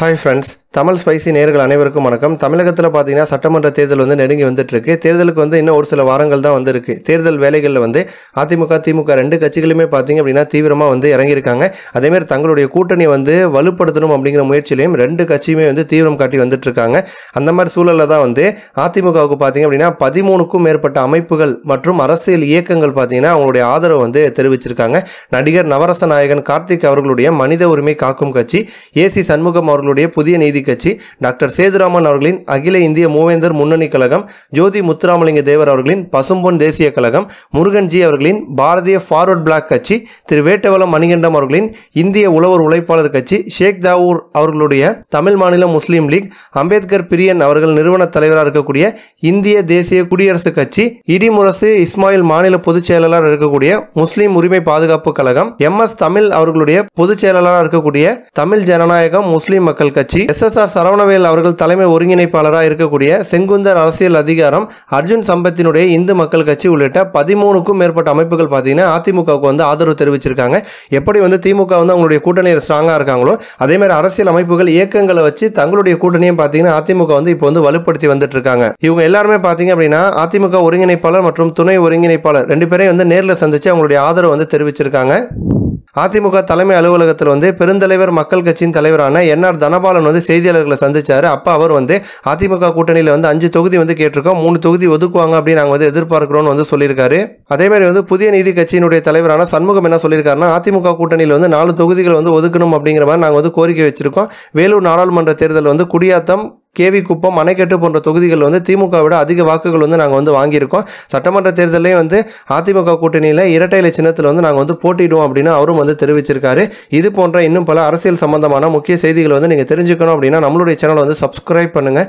Hi friends, Tamil spicy நேர்கள் அனைவருக்கும் வணக்கம். தமிழகத்தில் பார்த்தீங்கன்னா சட்டமன்ற தேர்தல் வந்து நெருங்கி வந்துட்டுருக்கு. தேர்தலுக்கு வந்து இன்னும் ஒரு சில வாரங்கள் தான் வந்திருக்கு. தேர்தல் வேலைகளில் வந்து அதிமுக திமுக ரெண்டு கட்சிகளுமே பார்த்தீங்க அப்படின்னா தீவிரமாக வந்து இறங்கியிருக்காங்க. அதேமாதிரி தங்களுடைய கூட்டணி வந்து வலுப்படுத்தணும் அப்படிங்கிற முயற்சியிலையும் ரெண்டு கட்சியுமே வந்து தீவிரம் காட்டி வந்துட்டுருக்காங்க. அந்த மாதிரி சூழலில் தான் வந்து அதிமுகவுக்கு பார்த்தீங்க அப்படின்னா பதிமூணுக்கும் மேற்பட்ட அமைப்புகள் மற்றும் அரசியல் இயக்கங்கள் பார்த்தீங்கன்னா அவங்களுடைய ஆதரவு வந்து தெரிவிச்சிருக்காங்க. நடிகர் நவரச நாயகன் கார்த்திக் அவர்களுடைய மனித உரிமை காக்கும் கட்சி ஏசி சண்முகம் அவர்களுடைய புதிய நீதி கட்சி டாக்டர் சேதுராமன் அவர்களின் அகில இந்திய மூவேந்தர் முன்னணி கழகம் ஜோதி முத்துராமலிங்க தேவர் அவர்களின் பசும்பொன் தேசிய கழகம் முருகன்ஜி அவர்களின் பாரதிய ஃபார்வர்ட் பிளாக் கட்சி திரு வேட்டவலம் மணிகண்டம் அவர்களின் இந்திய உழவர் உழைப்பாளர் கட்சி ஷேக் தாவூர் அவர்களுடைய தமிழ் மாநில முஸ்லீம் லீக் அம்பேத்கர் பிரியன் அவர்கள் நிறுவன தலைவராக இருக்கக்கூடிய இந்திய தேசிய குடியரசுக் கட்சி இடிமுரசு இஸ்மாயில் மாநில பொதுச் செயலாளர் இருக்கக்கூடிய முஸ்லீம் உரிமை பாதுகாப்பு கழகம் எம் எஸ் தமிழ் அவர்களுடைய பொதுச் செயலாளராக இருக்கக்கூடிய தமிழ் ஜனநாயகம் முஸ்லீம் மக்கள் கட்சி எஸ் எஸ் ஆர் சரவணவேல் அவர்கள் தலைமை ஒருங்கிணைப்பாளராக இருக்கக்கூடிய செங்குந்தர் அரசியல் அதிகாரம் அர்ஜுன் சம்பத்தினுடைய இந்து மக்கள் கட்சி உள்ளிட்ட பதிமூணுக்கும் மேற்பட்ட அமைப்புகள் பார்த்தீங்கன்னா அதிமுகவுக்கு வந்து ஆதரவு தெரிவிச்சிருக்காங்க. எப்படி வந்து திமுக வந்து அவங்களுடைய கூட்டணியில் ஸ்ட்ராங்காக இருக்காங்களோ அதேமாதிரி அரசியல் அமைப்புகள் இயக்கங்களை வச்சு தங்களுடைய கூட்டணியும் பார்த்தீங்கன்னா அதிமுக வந்து இப்போ வந்து வலுப்படுத்தி வந்துட்டு இருக்காங்க. இவங்க எல்லாருமே பார்த்தீங்க அப்படின்னா அதிமுக ஒருங்கிணைப்பாளர் மற்றும் துணை ஒருங்கிணைப்பாளர் ரெண்டு பேரையும் வந்து நேரில் சந்திச்சு அவங்களுடைய ஆதரவு வந்து தெரிவிச்சிருக்காங்க. அதிமுக தலைமை அலுவலகத்தில் வந்து பெருந்தலைவர் மக்கள் கட்சியின் தலைவரான என்ஆர் தனபாலன் வந்து செய்தியாளர்களை சந்திச்சாரு. அப்போ அவர் வந்து அதிமுக கூட்டணியில் வந்து அஞ்சு தொகுதி வந்து கேட்டிருக்கோம். மூணு தொகுதி ஒதுக்குவாங்க அப்படின்னு நாங்கள் வந்து எதிர்பார்க்கிறோம்னு வந்து சொல்லியிருக்காரு. அதே மாதிரி வந்து புதிய நீதி கட்சியினுடைய தலைவரான சண்முகம் என்ன சொல்லியிருக்காருன்னா அதிமுக கூட்டணியில் வந்து நாலு தொகுதிகள் வந்து ஒதுக்கணும் அப்படிங்கிற மாதிரி நாங்கள் வந்து கோரிக்கை வச்சிருக்கோம். வேலூர் நாடாளுமன்ற தேர்தல் வந்து குடியாத்தம் கேவி குப்பம் அணைக்கட்டு போன்ற தொகுதிகள் வந்து திமுகவை விட அதிக வாக்குகள் வந்து நாங்கள் வந்து வாங்கியிருக்கோம். சட்டமன்ற தேர்தலையும் வந்து அதிமுக கூட்டணியில் இரட்டை இலை சின்னத்தில் வந்து நாங்கள் வந்து போட்டிடுவோம் அப்படின்னு அவரும் வந்து தெரிவிச்சிருக்காரு. இது போன்ற இன்னும் பல அரசியல் சம்பந்தமான முக்கிய செய்திகளை வந்து நீங்கள் தெரிஞ்சுக்கணும் அப்படின்னா நம்மளுடைய சேனலை வந்து சப்ஸ்கிரைப் பண்ணுங்கள்